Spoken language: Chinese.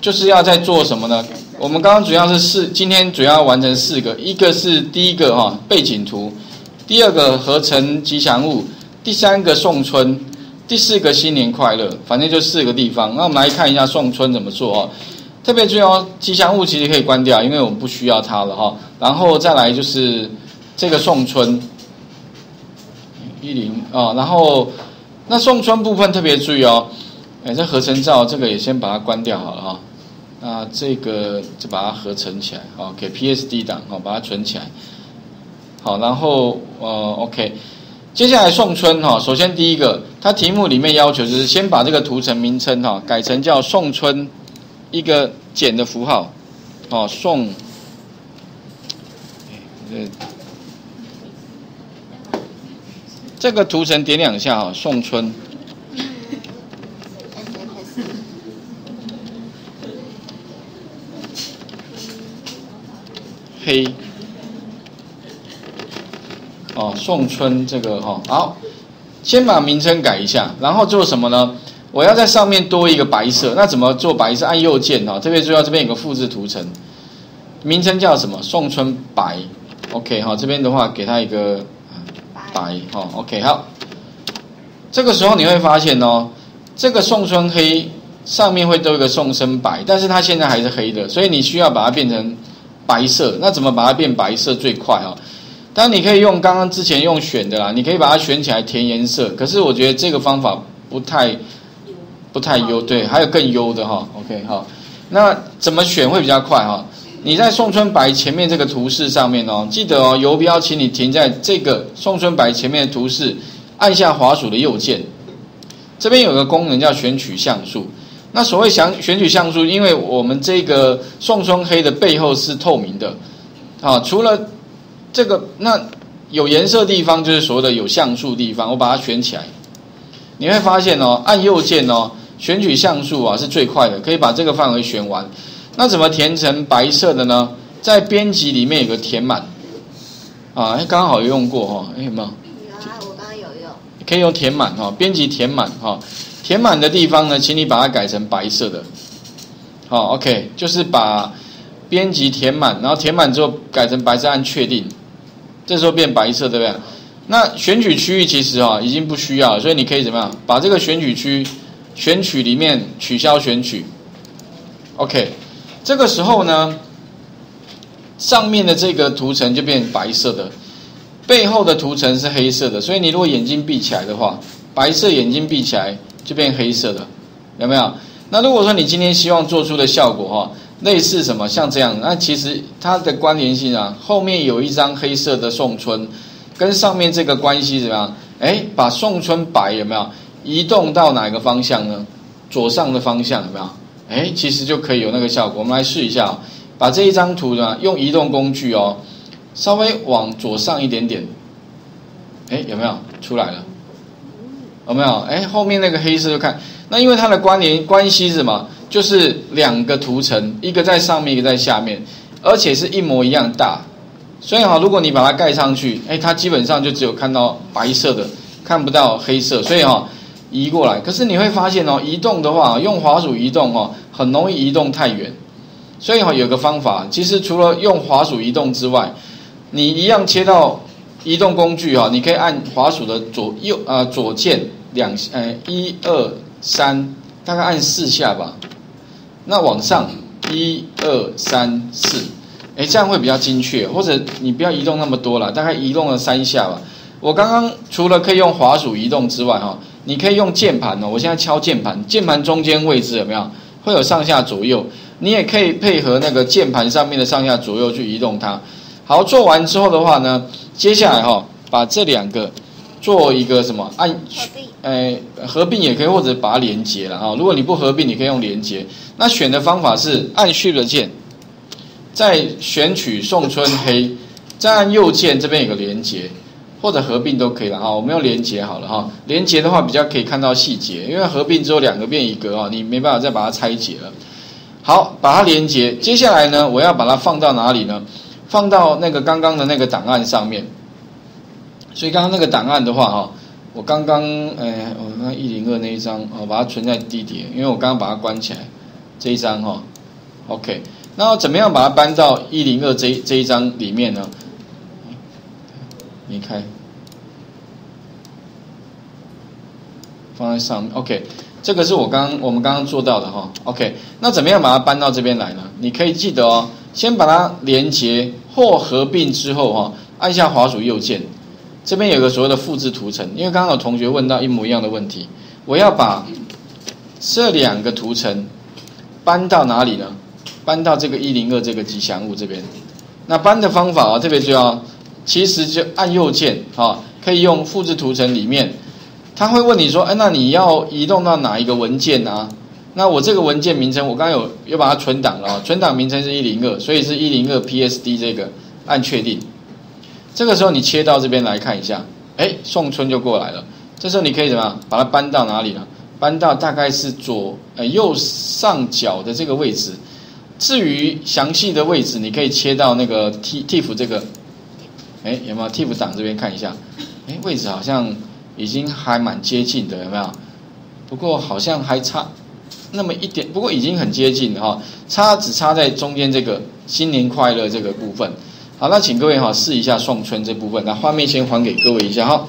就是要在做什么呢？我们刚刚主要是四，今天主要完成四个，一个是第一个哈背景图，第二个合成吉祥物，第三个送春，第四个新年快乐，反正就四个地方。那我们来看一下送春怎么做哦。特别注意哦，吉祥物其实可以关掉，因为我们不需要它了哈。然后再来就是这个送春，一零啊，然后那送春部分特别注意哦。哎，这合成照这个也先把它关掉好了哈。那这个就把它合成起来，好，给 PSD 档，好，把它存起来。好，然后呃，OK，接下来送春哈。首先第一个，它题目里面要求就是先把这个图层名称哈改成叫送春，一个减的符号，哦，送，这个图层点两下哈，送春。黑，哦，送春这个哈，好，先把名称改一下，然后做什么呢？我要在上面多一个白色，那怎么做白色？按右键哈，特别注意这边有个复制图层，名称叫什么？送春白，OK 哈，这边的话给它一个白哈，OK 好，这个时候你会发现哦，这个送春黑上面会多一个送生白，但是它现在还是黑的，所以你需要把它变成。白色，那怎么把它变白色最快啊？当然你可以用刚刚之前用选的啦，你可以把它选起来填颜色。可是我觉得这个方法不太不太优，对，还有更优的哈。OK 好，那怎么选会比较快哈？你在宋春白前面这个图示上面哦，记得哦，游标请你停在这个宋春白前面的图示，按下滑鼠的右键，这边有个功能叫选取像素。那所谓想选取像素，因为我们这个送双黑的背后是透明的，啊，除了这个那有颜色地方就是所谓的有像素地方，我把它选起来，你会发现哦，按右键哦，选取像素啊是最快的，可以把这个范围选完。那怎么填成白色的呢？在编辑里面有个填满，啊，刚好用过哈，哎有没有？可以用填满哈，编辑填满哈。填满的地方呢，请你把它改成白色的。好，OK，就是把编辑填满，然后填满之后改成白色，按确定，这时候变白色，对不对？那选取区域其实啊已经不需要，所以你可以怎么样？把这个选取区选取里面取消选取。OK，这个时候呢，上面的这个图层就变白色的，背后的图层是黑色的，所以你如果眼睛闭起来的话，白色眼睛闭起来。就变黑色的，有没有？那如果说你今天希望做出的效果哈，类似什么像这样，那其实它的关联性啊，后面有一张黑色的送春，跟上面这个关系怎么样？哎，把送春白有没有移动到哪个方向呢？左上的方向有没有？哎，其实就可以有那个效果。我们来试一下，把这一张图呢，用移动工具哦，稍微往左上一点点，哎，有没有出来了？有没有？哎，后面那个黑色就看，那因为它的关联关系是什么？就是两个图层，一个在上面，一个在下面，而且是一模一样大。所以哈，如果你把它盖上去，哎，它基本上就只有看到白色的，看不到黑色。所以哈，移过来，可是你会发现哦，移动的话，用滑鼠移动哦，很容易移动太远。所以哈，有个方法，其实除了用滑鼠移动之外，你一样切到。移动工具啊，你可以按滑鼠的左右啊左键两呃一二三，大概按四下吧。那往上一二三四，哎这样会比较精确。或者你不要移动那么多了，大概移动了三下吧。我刚刚除了可以用滑鼠移动之外哈，你可以用键盘哦。我现在敲键盘，键盘中间位置有没有会有上下左右？你也可以配合那个键盘上面的上下左右去移动它。好，做完之后的话呢，接下来哈，把这两个做一个什么按，呃，合并也可以，或者把它连接了哈。如果你不合并，你可以用连接。那选的方法是按 Shift 键，再选取宋春黑，再按右键这边有个连接，或者合并都可以了哈。我们用连接好了哈，连接的话比较可以看到细节，因为合并之后两个变一个啊，你没办法再把它拆解了。好，把它连接，接下来呢，我要把它放到哪里呢？放到那个刚刚的那个档案上面，所以刚刚那个档案的话，哈，我刚刚，哎，我那一零二那一张，我把它存在低碟，因为我刚刚把它关起来，这一张哈，OK，那怎么样把它搬到一零二这这一张里面呢？离开，放在上面，OK，这个是我刚我们刚刚做到的哈，OK，那怎么样把它搬到这边来呢？你可以记得哦，先把它连接或合并之后哈，按下滑鼠右键，这边有个所谓的复制图层，因为刚刚有同学问到一模一样的问题，我要把这两个图层搬到哪里呢？搬到这个一零二这个吉祥物这边，那搬的方法啊特别重要。其实就按右键，哈，可以用复制图层里面，他会问你说，哎，那你要移动到哪一个文件啊？那我这个文件名称，我刚刚有有把它存档了，存档名称是一零二，所以是一零二 PSD 这个，按确定。这个时候你切到这边来看一下，哎，宋春就过来了。这时候你可以怎么样，把它搬到哪里了？搬到大概是左呃右上角的这个位置。至于详细的位置，你可以切到那个 T TIFF 这个。哎，有没有 TIFF 档这边看一下？哎，位置好像已经还蛮接近的，有没有？不过好像还差那么一点，不过已经很接近了哈，差只差在中间这个新年快乐这个部分。好，那请各位哈试一下送春这部分，那画面先还给各位一下哈。